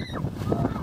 How you?